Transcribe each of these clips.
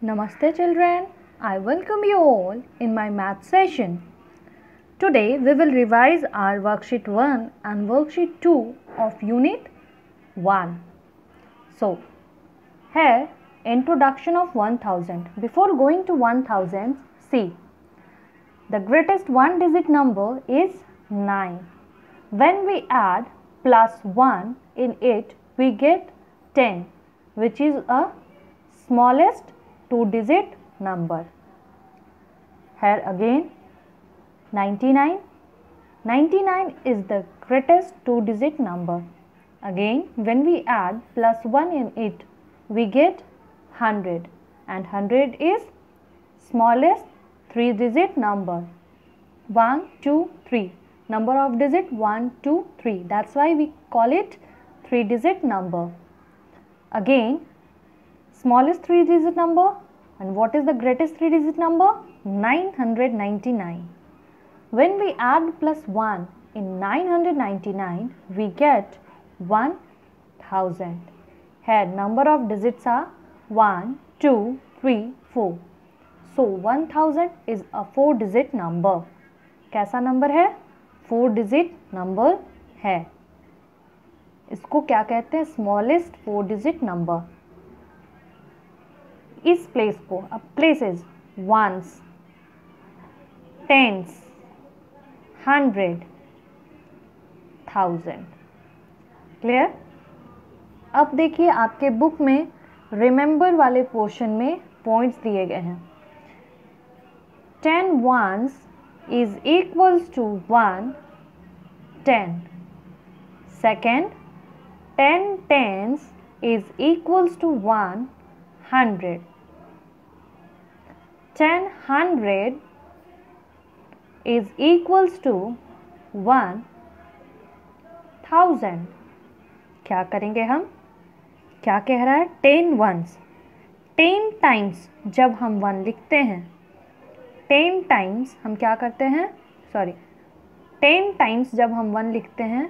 Namaste children. I welcome you all in my math session. Today we will revise our worksheet 1 and worksheet 2 of unit 1. So, here introduction of 1000. Before going to 1000, see the greatest one digit number is 9. When we add plus 1 in it, we get 10 which is a smallest two digit number. Here again 99. 99 is the greatest two digit number. Again when we add plus 1 in it we get 100 and 100 is smallest three digit number. 1, 2, 3. Number of digit 1, 2, 3. That's why we call it three digit number. Again smallest three digit number and what is the greatest three digit number 999 when we add plus 1 in 999 we get 1000 here number of digits are 1 2 3 4 so 1000 is a four digit number कैसा number है four digit number है इसको क्या कहते हैं smallest four digit number इस place को, अब places ones tens hundred thousand clear अब देखिए आपके बुक में रिमेंबर वाले पोर्शन में पॉइंट्स दिए गए हैं। Ten ones is equals to one ten second ten tens is equals to one hundred. Ten hundred is equals to one thousand. क्या करेंगे हम? क्या कह रहा है? टेन वंस टेन टाइम्स जब हम वन लिखते हैं टेन टाइम्स हम क्या करते हैं? सॉरी टेन टाइम्स जब हम वन लिखते हैं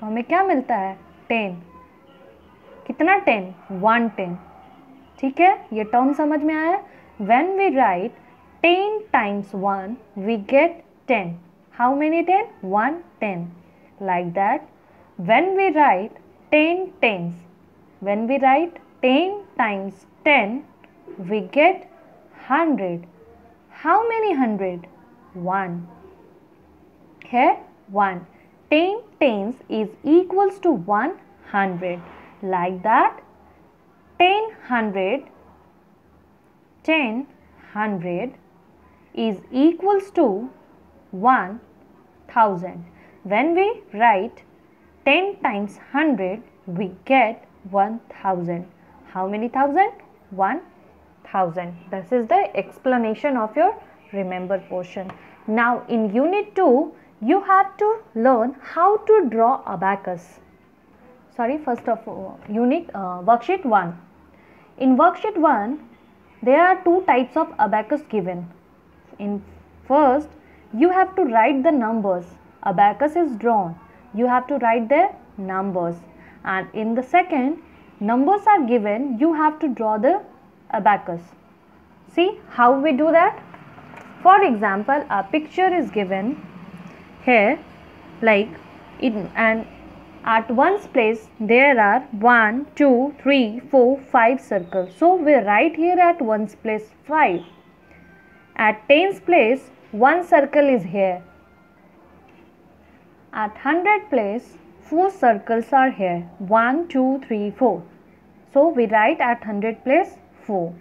तो हमें क्या मिलता है? टेन कितना टेन वन टेन ठीक है? ये टर्म समझ में आया? When we write ten times one we get ten how many ten one ten like that when we write ten tens when we write ten times ten we get hundred how many hundred one है one ten tens is equals to one hundred like that 10 hundred 10 hundred is equals to 1000 when we write 10 times 100 we get 1000 how many thousand? 1000 this is the explanation of your remember portion. Now in unit 2 you have to learn how to draw abacus. Sorry first of all unit uh, worksheet 1 in worksheet 1, there are two types of abacus given. In first, you have to write the numbers. Abacus is drawn. You have to write the numbers. And in the second, numbers are given. You have to draw the abacus. See how we do that? For example, a picture is given here like in and at one's place there are 1 2 3 4 5 circles. So we write here at one's place 5 at tens place one circle is here. At 100 place four circles are here. 1 2 3 4 so we write at 100 place 4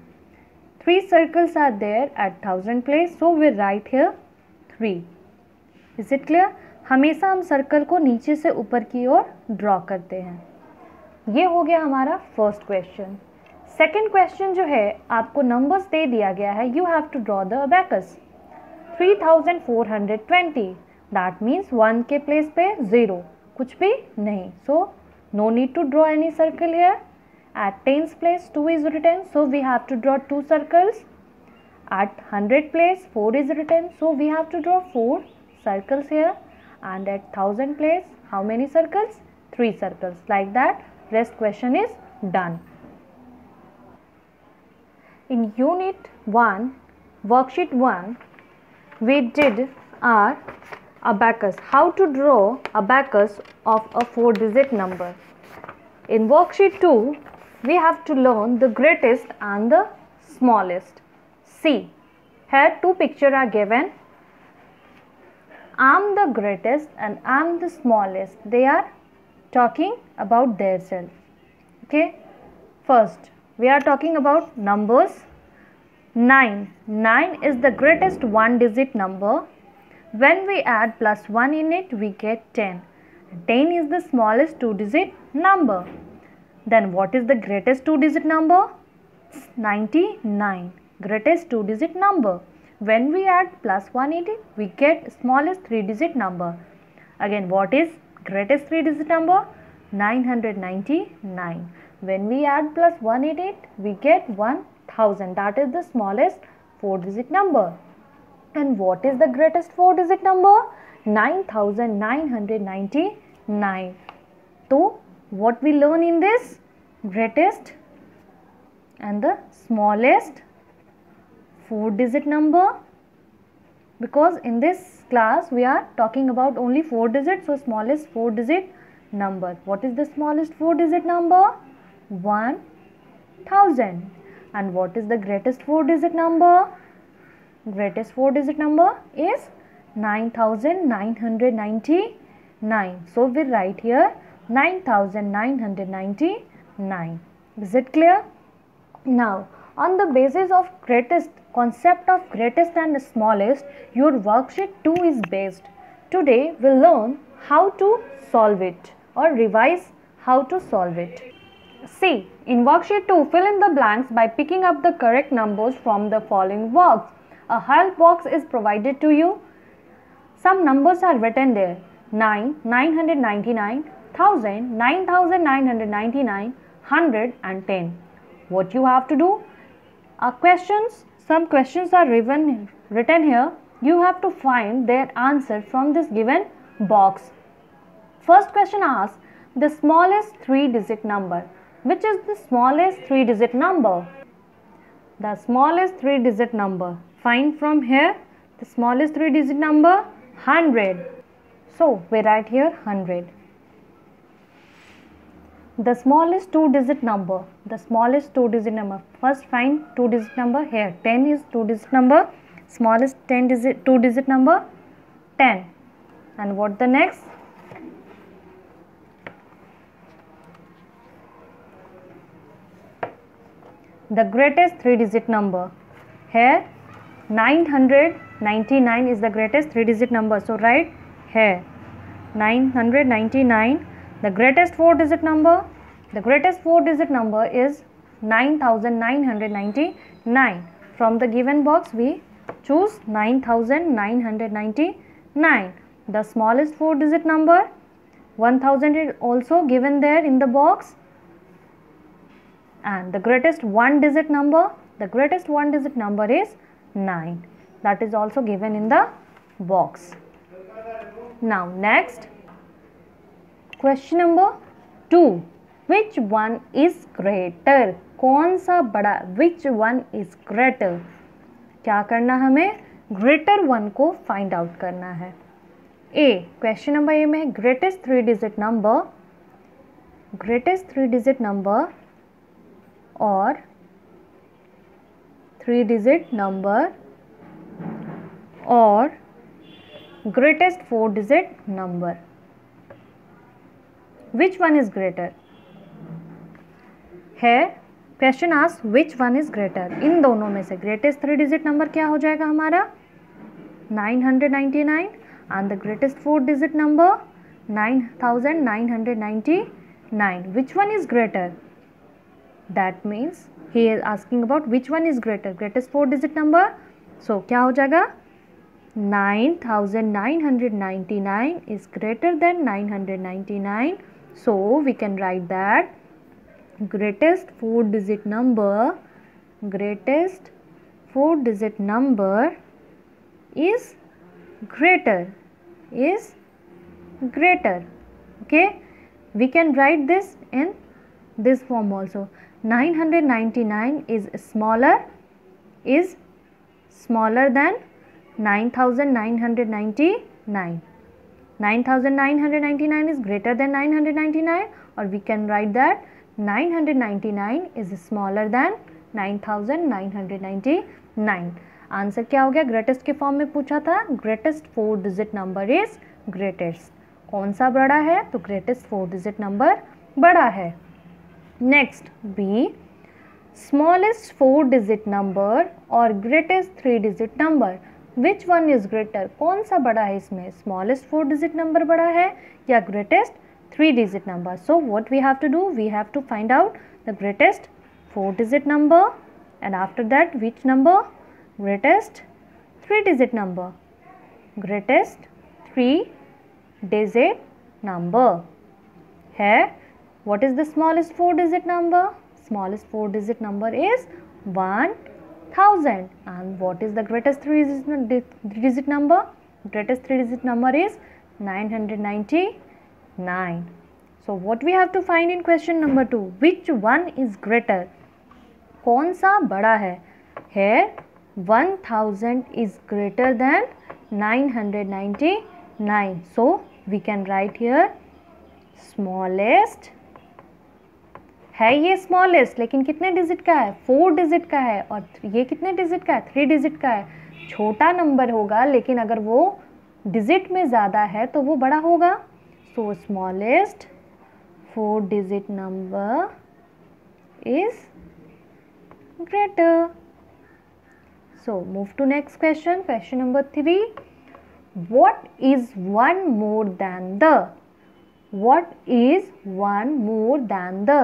three circles are there at 1000 place. So we write here 3 is it clear हमेशा हम circle को नीचे से ऊपर की ओर draw करते हैं। ये हो गया हमारा फ़र्स्ट क्वेश्चन सेकेंड क्वेश्चन जो है, आपको नंबर्स दे दिया गया है। You have to draw the abacus 3420 that means one के प्लेस पे ज़ीरो कुछ भी नहीं. So no need to draw any circle here at tens place two is written so we have to draw two circles at 100 place 4 is written. So, we have to draw 4 circles here. And at 1000 place how many circles? 3 circles. Like that rest question is done. In unit 1 worksheet 1 we did our abacus. How to draw abacus of a four digit number? In worksheet 2 we have to learn the greatest and the smallest. See here two pictures are given I'm the greatest and I'm the smallest. They are talking about their self. Okay. First, we are talking about numbers. 9. 9 is the greatest one digit number. When we add plus 1 in it, we get 10. 10 is the smallest two digit number. Then what is the greatest two digit number? 99. Greatest two digit number. When we add plus 180, we get smallest 3 digit number. Again, what is greatest 3 digit number? 999. When we add plus 188, we get 1000. That is the smallest 4 digit number. And what is the greatest 4 digit number? 9999. So, what we learn in this? Greatest and the smallest 4 digit number. Because in this class we are talking about only 4 digits so smallest 4 digit number. What is the smallest 4 digit number? 1000 and what is the greatest 4 digit number? Greatest 4 digit number is 9999 so we write here 9999 is it clear? Now on the basis of greatest concept of greatest and smallest, your worksheet 2 is based. Today we'll learn how to solve it or revise how to solve it. See, in worksheet 2, fill in the blanks by picking up the correct numbers from the following box. A help box is provided to you. Some numbers are written there. 9, 999, 1000, 9999, 100 and 10. What you have to do? Our questions, some questions are written, written here. You have to find their answer from this given box. First question asks the smallest three digit number. Which is the smallest three digit number? The smallest three digit number. Find from here the smallest three digit number 100. So we write here 100 the smallest two digit number. The smallest two digit number. First find two digit number here. 10 is two digit number. Smallest 10 digit two digit number 10 and what the next? The greatest three digit number. Here 999 is the greatest three digit number. So write here. 999 the greatest four digit number, the greatest four digit number is 9999. From the given box we choose 9999. The smallest four digit number? 1000 is also given there in the box. And the greatest one digit number? The greatest one digit number is 9 that is also given in the box. Now next question number two which one is greater कौन सा बड़ा? विच one is greater क्या करना हमें? Greater one को find out करना है। A question number A में greatest three digit number greatest three digit number और थ्री डिजिट नंबर और greatest four digit number which one is greater here question as which one is greater इन दोनों में से greatest three digit number क्या हो जाएगा हमारा 999 and the greatest four digit number 9999 which one is greater that means he is asking about which one is greater greatest four digit number so क्या हो जाएगा 9999 is greater than 999 so we can write that greatest four digit number greatest four digit number is greater is greater. Okay? We can write this in this form also. 999 is smaller is smaller than 9999 9999 is greater than 999 or we can write that 999 is smaller than 9999 answer क्या हो गया? Greatest के form में पूछा था। Greatest four digit number is greatest कौन सा बड़ा है? तो ग्रेटेस्ट फोर डिजिट नंबर बड़ा है। Next B smallest four digit number और greatest three digit number which one is greater कौन सा बड़ा है इसमें स्मॉलेस्ट फोर डिजिट नंबर बड़ा है या greatest three digit number so what we have to do we have to find out the greatest four digit number and after that which number greatest three digit number greatest three digit number here what is the smallest four digit number smallest four digit number is 1000 and what is the greatest three digit number greatest three digit number is 999 so what we have to find in question number 2 which one is greater कौन सा बड़ा है here 1000 is greater than 999 so we can write here smallest है ये smallest लेकिन कितने digit का है फोर डिजिट का है और ये कितने डिजिट का है थ्री डिजिट का है छोटा नंबर होगा, लेकिन अगर वो डिजिट में ज़्यादा है तो वो बड़ा होगा so smallest four digit number is greater So, move to next question. Question number 3. What is 1 more than the? What is 1 more than the?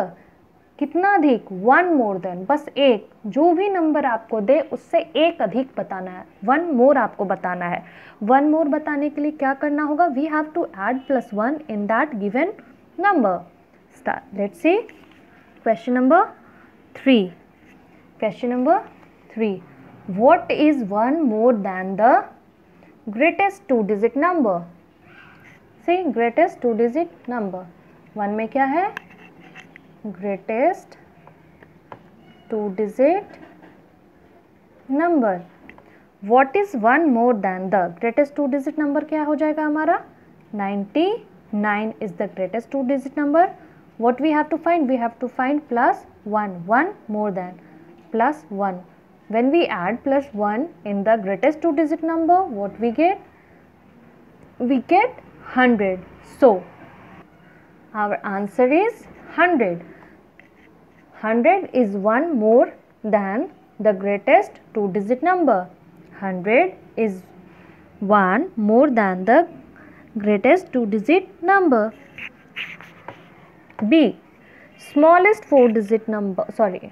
कितना अधिक? वन मोर देन बस एक। जो भी नंबर आपको दे, उससे एक अधिक बताना है। वन मोर आपको बताना है। वन मोर बताने के लिए क्या करना होगा? We have to add plus one in that given number start C question number three question number three what is 1 more than the greatest two digit number? See, greatest two digit number. 1 में क्या है? greatest two digit number what is 1 more than the greatest two digit number क्या हो जाएगा हमारा 99 is the greatest two digit number what we have to find we have to find plus 1 1 more than plus 1 when we add plus 1 in the greatest two digit number, what we get? We get 100. So, our answer is 100. hundred is one more than the greatest two digit number hundred is one more than the greatest two digit number B smallest four digit number sorry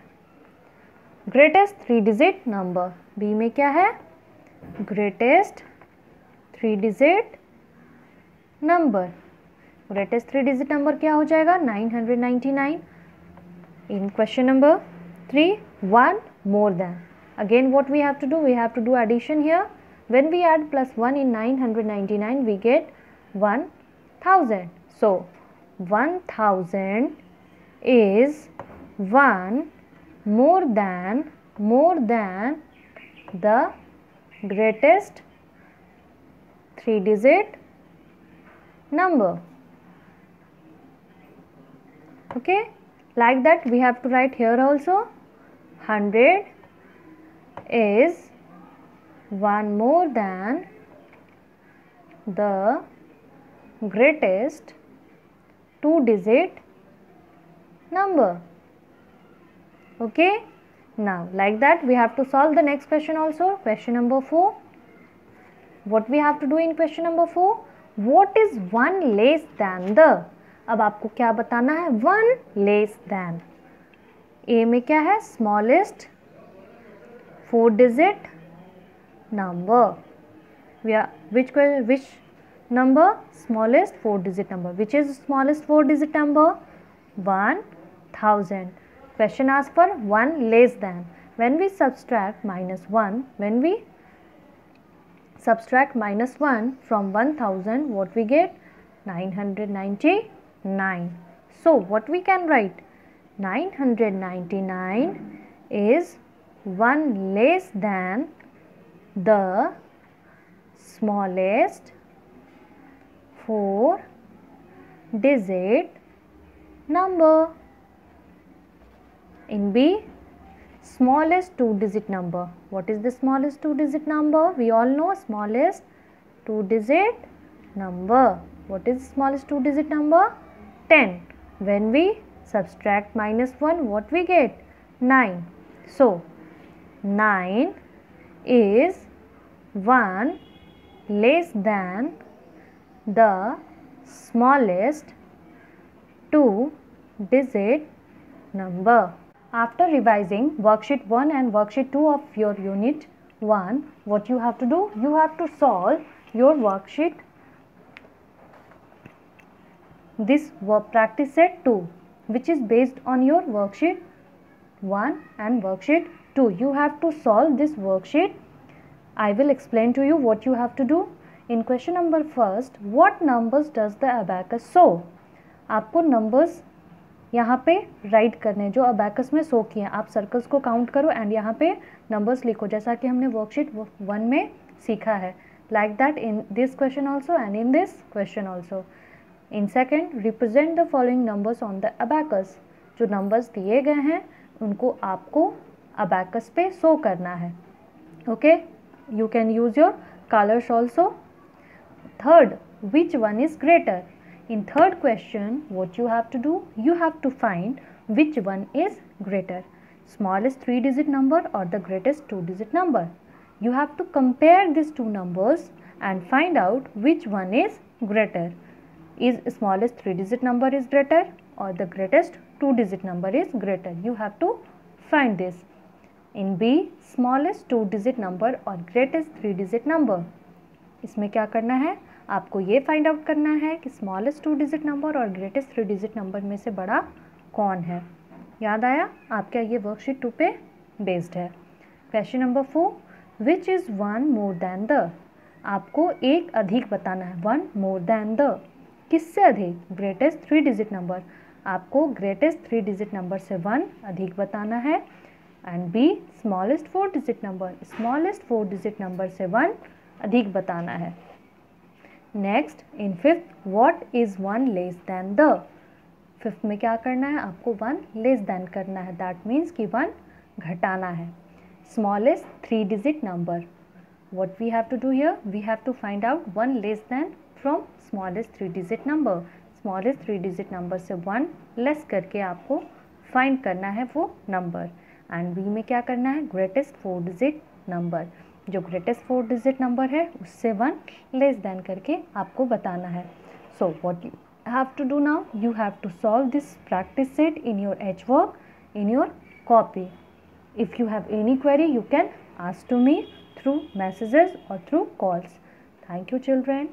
greatest three digit number B में क्या है? Greatest three digit number greatest three digit number क्या हो जाएगा? Nine hundred ninety nine in question number 3 1 more than. Again what we have to do? We have to do addition here. When we add plus 1 in 999 we get 1000 so 1000 is 1 more than more than the greatest 3 digit number. Okay? Like that we have to write here also. 100 is one more than the greatest two digit number. Okay? Now like that we have to solve the next question also. Question number 4 what we have to do in question number 4 what is one less than the अब आपको क्या बताना है? One less then ए में क्या है? Smallest four digit number which which number smallest four digit number which is smallest four digit number one thousand question आज पर one less than when we subtract minus one when we subtract minus one from one thousand what we get nine hundred ninety So, what we can write? 999 is 1 less than the smallest 4 digit number. In B, smallest 2 digit number. What is the smallest 2 digit number? We all know smallest 2 digit number. What is smallest 2 digit number? 10. When we subtract minus 1, what we get? 9. So, 9 is 1 less than the smallest 2 digit number. After revising worksheet 1 and worksheet 2 of your unit 1, what you have to do? You have to solve your worksheet this work practice set 2 which is based on your worksheet 1 and worksheet 2. You have to solve this worksheet. I will explain to you what you have to do. In question number first, what numbers does the abacus show? आपको numbers यहाँ पे right करने जो abacus में सो किए हैं आप circles को काउंट करो एंड यहाँ पे नंबर्स लिखो जैसा कि हमने वर्कशीट वन में सीखा है like that in this question also and in this question also in second represent the following numbers on the abacus जो नंबर्स दिए गए हैं, उनको आपको अबैकस पे शो करना है। Okay you can use your colours also third which one is greater in third question what you have to do you have to find which one is greater smallest three digit number or the greatest two digit number. You have to compare these two numbers and find out which one is greater. Is smallest three digit number is greater or the greatest two digit number is greater. You have to find this. In B smallest two digit number और greatest three digit number इसमें क्या करना है? आपको ये find out करना है कि स्मॉलेस्ट टू डिजिट नंबर और ग्रेटेस्ट थ्री डिजिट नंबर में से बड़ा कौन है। याद आया? आपका ये वर्कशीट टू पे बेस्ड है। Question number four which is one more than the आपको एक अधिक बताना है। वन मोर देन द किससे अधिक? ग्रेटेस्ट थ्री डिजिट नंबर आपको ग्रेटेस्ट थ्री डिजिट नंबर से वन अधिक बताना है and B smallest four digit number smallest four digit number से वन अधिक बताना है. Next in fifth what is one less than the fifth में क्या करना है? आपको वन लेस दैन करना है. दैट मीन्स कि वन घटाना है. Smallest three digit number what we have to do here we have to find out one less than from smallest three digit number smallest three digit number से one less करके आपको find करना है वो number and B में क्या करना है? ग्रेटेस्ट फोर डिजिट नंबर जो ग्रेटेस्ट फोर डिजिट नंबर है, उससे वन लेस देन करके आपको बताना है. So what you have to do now you have to solve this practice set in your H work in your copy if you have any query, you can ask to me through messages or through calls. Thank you, children.